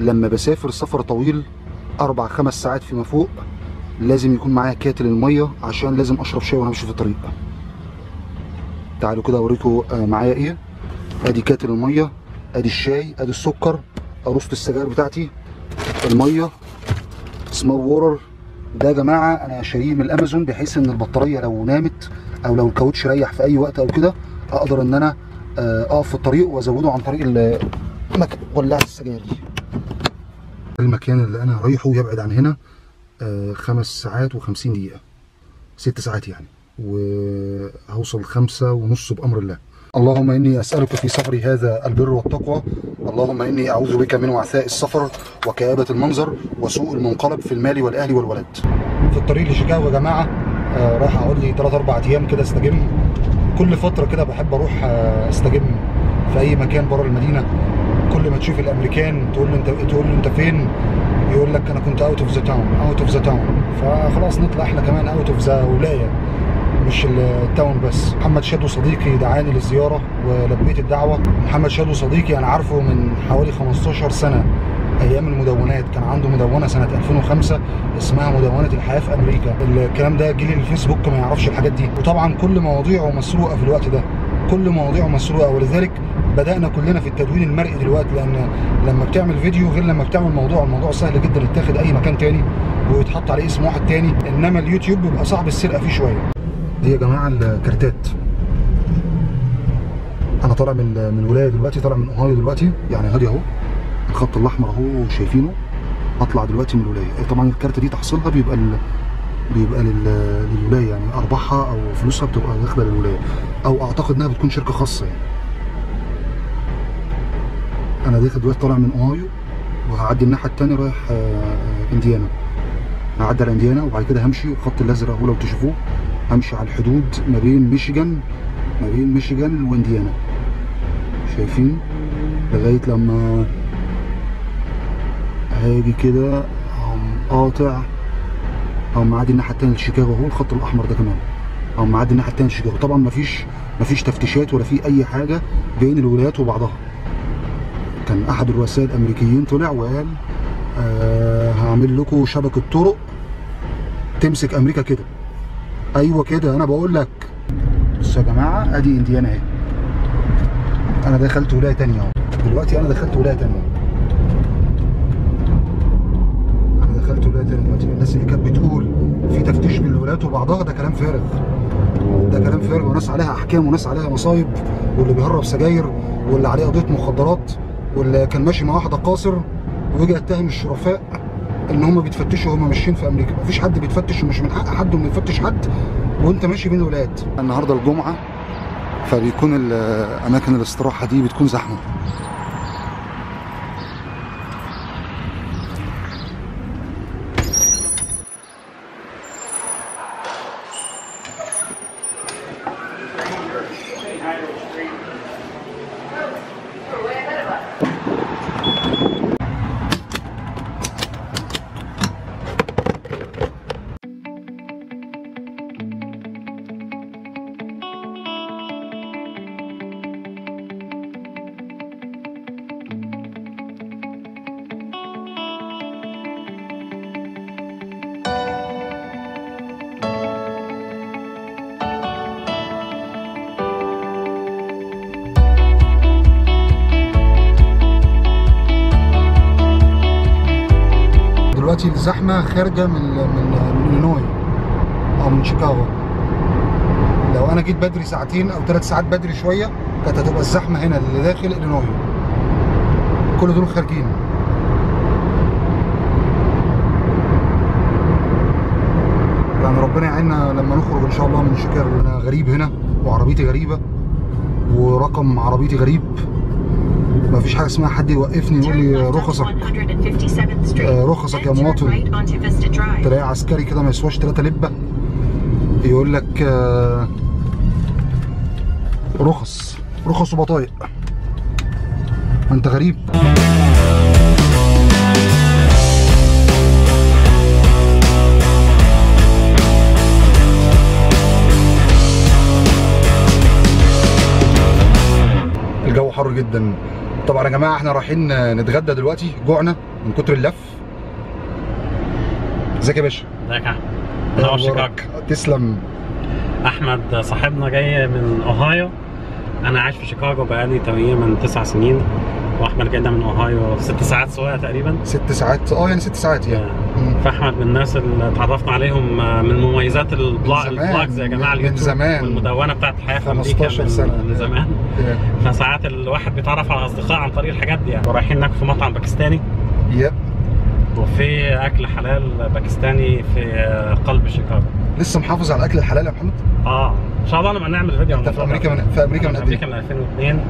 لما بسافر سفر طويل أربع خمس ساعات فيما فوق لازم يكون معايا kettle المية عشان لازم أشرب شاي وأنا ماشي في الطريق. تعالوا كده أوريكم آه، معايا إيه؟ أدي kettle المية أدي الشاي أدي السكر ارصة السجاير بتاعتي المية سمول وورر ده يا جماعة أنا شاريه من الأمازون بحيث إن البطارية لو نامت أو لو الكاوتش ريح في أي وقت أو كده أقدر إن أنا آه، أقف في الطريق وأزوده عن طريق. ولاعة السجاير دي. المكان اللي أنا رايحه يبعد عن هنا آه، خمس ساعات وخمسين دقيقة. ست ساعات يعني. وهوصل خمسة ونص بأمر الله. اللهم إني أسألك في سفري هذا البر والتقوى. اللهم إني أعوذ بك من وعثاء السفر وكآبة المنظر وسوء المنقلب في المال والأهل والولد في الطريق لشيكاغو يا جماعة آه، رايح أقعد لي 3 4 أيام كده أستجم. كل فترة كده بحب أروح آه، أستجم في أي مكان بره المدينة. كل ما تشوف الأمريكان تقول له انت تقول له أنت فين؟ يقول لك أنا كنت out of the town out of the town فخلاص نطلع إحنا كمان out of the ولاية مش ال town بس. محمد شادو صديقي دعاني للزيارة ولبيت الدعوة. محمد شادو صديقي أنا عارفه من حوالي 15 سنة أيام المدونات. كان عنده مدونة سنة 2005 اسمها مدونة الحياة في أمريكا. الكلام ده جيل الفيسبوك ما يعرفش الحاجات دي. وطبعا كل مواضيعه مسروقة في الوقت ده. كل مواضيعه مسروقة. ولذلك بدأنا كلنا في التدوين المرئي دلوقتي لأن لما بتعمل فيديو غير لما بتعمل موضوع الموضوع سهل جدا يتاخد أي مكان تاني ويتحط عليه اسم واحد تاني إنما اليوتيوب بيبقى صعب السرقة فيه شوية. دي يا جماعة؟ الكارتات أنا طالع من من الولاية دلوقتي طالع من أوهايو دلوقتي. يعني هادي أهو. الخط الأحمر أهو شايفينه. أطلع دلوقتي من الولاية. طبعا الكارت دي تحصيلها بيبقى. بيبقى لل... للولاية يعني أرباحها أو فلوسها بتبقى داخلة للولاية أو أعتقد إنها بتكون شركة خاصة يعني. أنا داخل دلوقتي طالع من أوهايو وهعدي الناحية الثانية رايح آه، إنديانا. هعدي على إنديانا وبعد كده همشي الخط الأزرق أهو لو تشوفوه. همشي على الحدود ما بين ميشيغان ما بين ميشيغان وإنديانا. شايفين؟ لغاية لما هاجي كده قاطع أو معدي الناحية الثانية لشيكاغو اهو الخط الأحمر ده كمان. أو معدي الناحية الثانية لشيكاغو. طبعا مفيش مفيش تفتيشات ولا في أي حاجة بين الولايات وبعضها. كان أحد الرؤساء الأمريكيين طلع وقال آه هعمل لكم شبكة طرق تمسك أمريكا كده. أيوه كده أنا بقول لك. بصوا يا جماعة أدي إنديانا أهي. أنا دخلت ولاية تانية أهو. دلوقتي أنا دخلت ولاية تانية أنا دخلت ولاية تانية دلوقتي. الناس اللي كانت بتقول الولايات وبعضها ده كلام فارغ. ده كلام فارغ وناس عليها أحكام وناس عليها مصايب واللي بيهرب سجاير واللي عليه قضية مخدرات واللي كان ماشي مع واحدة قاصر ويجي يتهم الشرفاء إن هم بيتفتشوا وهم ماشيين في أمريكا. مفيش حد بيتفتش ومش من حق حد إنه يفتش حد وأنت ماشي بين الولايات النهارده الجمعة فبيكون أماكن الاستراحة دي بتكون زحمة. دلوقتي الزحمة خارجة من من من الينوي أو من شيكاغو. لو أنا جيت بدري ساعتين أو ثلاث ساعات بدري شوية كانت هتبقى الزحمة هنا اللي داخل الينوي كل دول خارجين. يعني ربنا يعيننا لما نخرج إن شاء الله من شيكاغو أنا غريب هنا وعربيتي غريبة ورقم عربيتي غريب. ما فيش حاجة اسمها حد يوقفني يقول لي رخصك. آه، رخصك يا مواطن تلاقي عسكري كده ما يسواش 3 لبة. يقول لك آه، رخص. رخص وبطايق. انت غريب. الجو حر جدا. طبعا يا جماعة إحنا رايحين نتغدى دلوقتي جوعنا من كتر اللف. إزيك يا باشا؟ إزيك يا أحمد؟ تسلم. أحمد صاحبنا جاي من أوهايو. أنا عايش في شيكاغو بقالي تقريبا تسع سنين. وأحمد جاي ده من أوهايو ست ساعات سواقه تقريبا. ست ساعات آه يعني ست ساعات يعني. مم. فأحمد من الناس اللي اتعرفنا عليهم من مميزات ال blog من زمان، ال blogs يا جماعة من اليوتيوب زمان. والمدونة بتاعت الحياة في أمريكا 15 من, سنة. من زمان. yeah- فساعات الواحد بيتعرف على أصدقاء عن طريق الحاجات دي يعني. ورايحين ناكل في مطعم باكستاني. yeah وفي أكل حلال باكستاني في قلب شيكاغو. لسه محافظ على الاكل الحلال يا محمد؟ آه. إن شاء الله نبقى نعمل فيديو عن في. أمريكا من في أمريكا من أمريكا؟ من 2002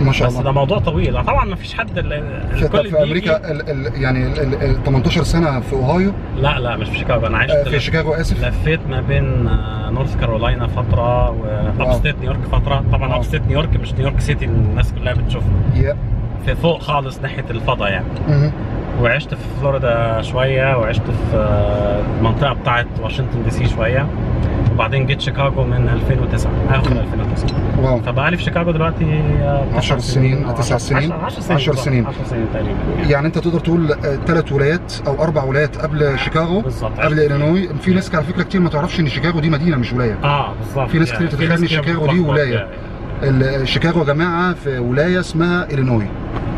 ما شاء بس ده الله موضوع طويل. طبعا ما فيش حد الكل في أمريكا ال ال يعني ال ال 18 سنة في أوهايو؟ لا لا مش في شيكاغو. أنا عشت آه، في شيكاغو آسف. لفيت ما بين آه، نورث كارولاينا فترة. و upstate نيويورك فترة. طبعا. upstate نيويورك مش نيويورك سيتي الناس كلها بتشوفها. في فوق خالص ناحية الفضاء يعني. وعشت في فلوريدا شوية وعشت في آه، المنطقة بتاعت واشنطن دي سي شوية. وبعدين جيت شيكاغو من 2009 اخر مم. 2009 wow. فبقى لي في شيكاغو دلوقتي آه، 10 تسع سنين، أو تسع عشر- سنين، عشر- 10 سنين 10 بالظبط، سنين. 10 سنين تقريبا. يعني أنت تقدر تقول ثلاث ولايات أو أربع ولايات قبل شيكاغو بالظبط. قبل إلينوي. في ناس على فكرة كتير ما تعرفش إن شيكاغو دي مدينة مش ولاية. آه بالظبط. في ناس يعني كتير تتخيل إن كتير شيكاغو دي ولاية. يعني. شيكاغو يا جماعة في ولاية اسمها إلينوي.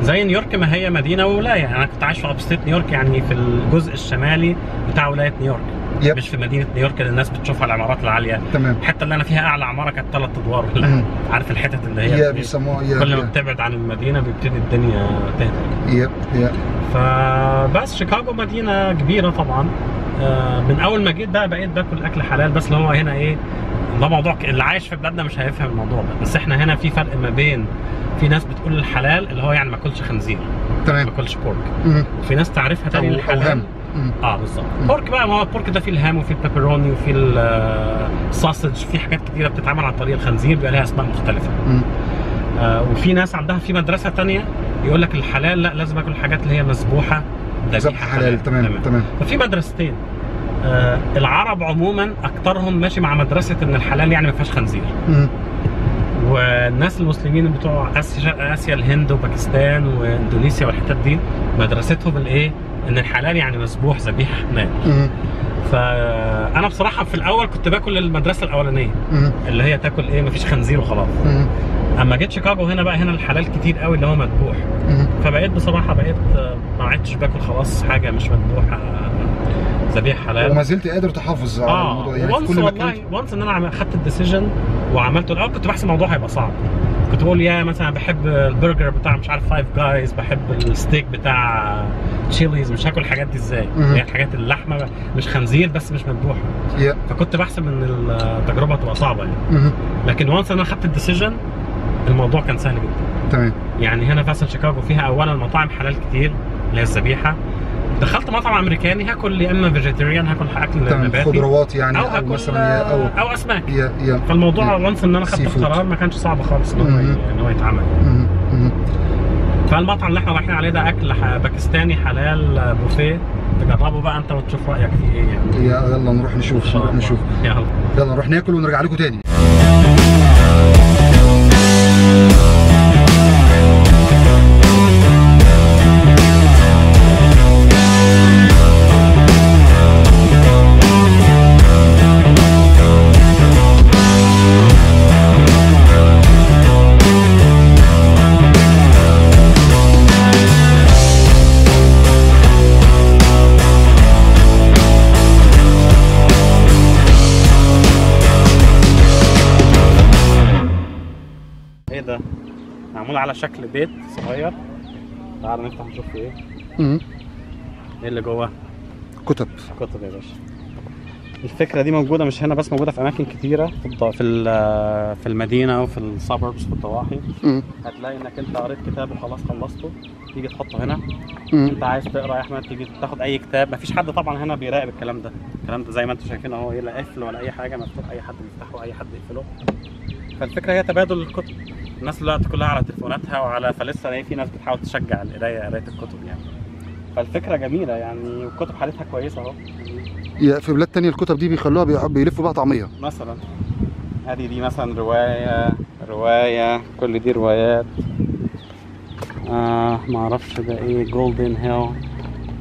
زي نيويورك ما هي مدينة وولاية. أنا كنت عايش في upstate نيويورك يعني في الجزء الشمالي بتاع ولاية نيويورك. yep. مش في مدينة نيويورك اللي الناس بتشوفها العمارات العالية. تمام. الحته اللي أنا فيها أعلى عمارة كانت ثلاث أدوار. عارف الحتت اللي هي بيسموها كل ما بتبعد عن المدينة بيبتدي الدنيا تهدى. yeah yeah فبس شيكاغو مدينة كبيرة طبعا. آه، من أول ما جيت بقى بقيت باكل أكل حلال. بس اللي هو هنا إيه ده موضوع اللي عايش في بلادنا مش هيفهم الموضوع ده. بس إحنا هنا في فرق ما بين في ناس بتقول الحلال اللي هو يعني ما أكلش خنزير ما تمام اكلش pork. وفي ناس تعرفها تاني الحلال. آه بالظبط. pork بقى ما هو ال pork ده فيه ال ham وفيه ال pepperoni وفيه ال sausage في حاجات كتيرة بتتعمل عن طريق الخنزير بيبقى لها أسماء مختلفة. آه وفي ناس عندها في مدرسة تانية يقول لك الحلال لا لازم آكل الحاجات اللي هي مذبوحه ذبيحة حلال تمام تمام. ففي مدرستين. آه العرب عموما أكترهم ماشي مع مدرسة إن الحلال يعني ما فيهاش خنزير. مم. والناس المسلمين بتوع آسيا آسيا الهند وباكستان واندونيسيا والحتت دي مدرستهم الإيه؟ إن الحلال يعني مذبوح ذبيح مم. فانا بصراحة في الأول كنت باكل المدرسة الأولانية. اللي هي تاكل إيه مفيش خنزير وخلاص. أما جيت شيكاغو هنا بقى هنا الحلال كتير قوي اللي هو مذبوح. فبقيت بصراحة بقيت آه، ما عدتش باكل خلاص حاجة مش مذبوحة آه، ذبيح حلال وما زلت قادر تحافظ على آه الموضوع يعني في كل والله مكان once إن أنا عم- خدت ال decision وعملته الأول كنت بحسب الموضوع هيبقى صعب كنت بقول يا مثلا بحب البرجر بتاع مش عارف Five Guys بحب الستيك بتاع Chili's مش هاكل الحاجات دي إزاي. هي الحاجات اللحمة مش خنزير بس مش مذبوحه فكنت بحسب إن التجربة هتبقى صعبة يعني. لكن once أنا خدت ال decision الموضوع كان سهل جدا. تمام. يعني هنا مثلا شيكاغو فيها اولا مطاعم حلال كتير اللي هي الذبيحة. دخلت مطعم أمريكاني هاكل يا أما vegetarian هاكل أكل نباتي. خضروات يعني أو هاكل مثلا يا أو أو أسماك. yeah yeah فالموضوع once إن أنا خدت seafood. القرار ما كانش صعب خالص إن هو يتعمل. فالمطعم اللي إحنا رايحين عليه ده أكل باكستاني حلال بوفيه. تجربه بقى أنت وتشوف رأيك فيه إيه يعني. يلا نروح نشوف نروح. نشوف. يلا. يلا نروح ناكل ونرجع لكم تاني. إيه ده. معمول على شكل بيت صغير. تعال نفتح نشوف إيه. إيه اللي جوه كتب. كتب يا باشا. الفكرة دي موجودة مش هنا بس موجودة في أماكن كتيرة. في الض- في ال- في المدينة وفي السبربس في الضواحي. هتلاقي إنك أنت قريت كتاب وخلاص خلصته تيجي تحطه هنا. مم. أنت عايز تقرأ يا أحمد تيجي تاخد أي كتاب. مفيش حد طبعا هنا بيراقب الكلام ده. الكلام ده زي ما أنتم شايفين أهو لا قفل ولا أي حاجة مفتوح أي حد بيفتحه أي حد يقفله. فالفكرة هي تبادل الكتب. الناس دلوقتي كلها على تليفوناتها وعلى فلسه في ناس بتحاول تشجع القراية قراية الكتب يعني. فالفكرة جميلة يعني والكتب حالتها كويسة أهو. في بلاد تانية الكتب دي بيخلوها بي- بيلفوا بقى طعمية. مثلا ادي دي مثلا رواية رواية كل دي روايات. آه ما أعرفش ده إيه Golden Hill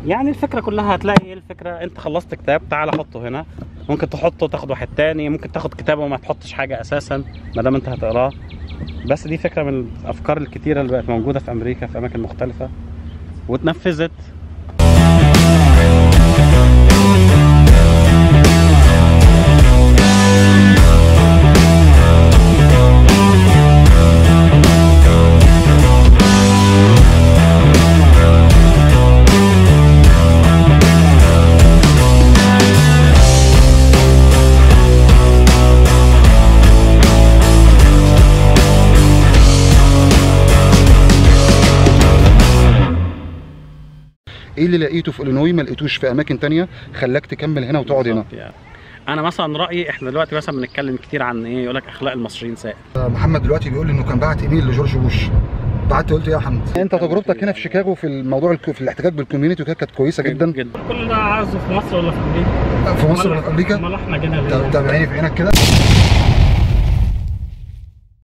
يعني الفكرة كلها هتلاقي إيه الفكرة؟ أنت خلصت كتاب تعالى حطه هنا. ممكن تحطه تاخد واحد تاني ممكن تاخد كتاب وما تحطش حاجة أساسا ما دام أنت هتقراه. بس دي فكرة من الأفكار الكتيرة اللي بقت موجودة في أمريكا في أماكن مختلفة. واتنفذت إيه اللي لقيته في إلينوي ما لقيتوش في أماكن تانية خلاك تكمل هنا وتقعد هنا؟ بالظبط يعني. أنا مثلا رأيي إحنا دلوقتي مثلا بنتكلم كتير عن إيه؟ يقول لك أخلاق المصريين سائد. محمد دلوقتي بيقول لي إنه كان بعت إيميل لجورج بوش. بعت قلت إيه يا حمد. أنت تجربتك هنا في شيكاغو في الموضوع الك- في الاحتكاك بال community وكده كانت كويسة جدا؟ جدا. كل ده عايزه في مصر ولا في أمريكا؟ في مصر ولا في أمريكا؟ أمال إحنا جينا طب ليه طب عيني في عينك كده.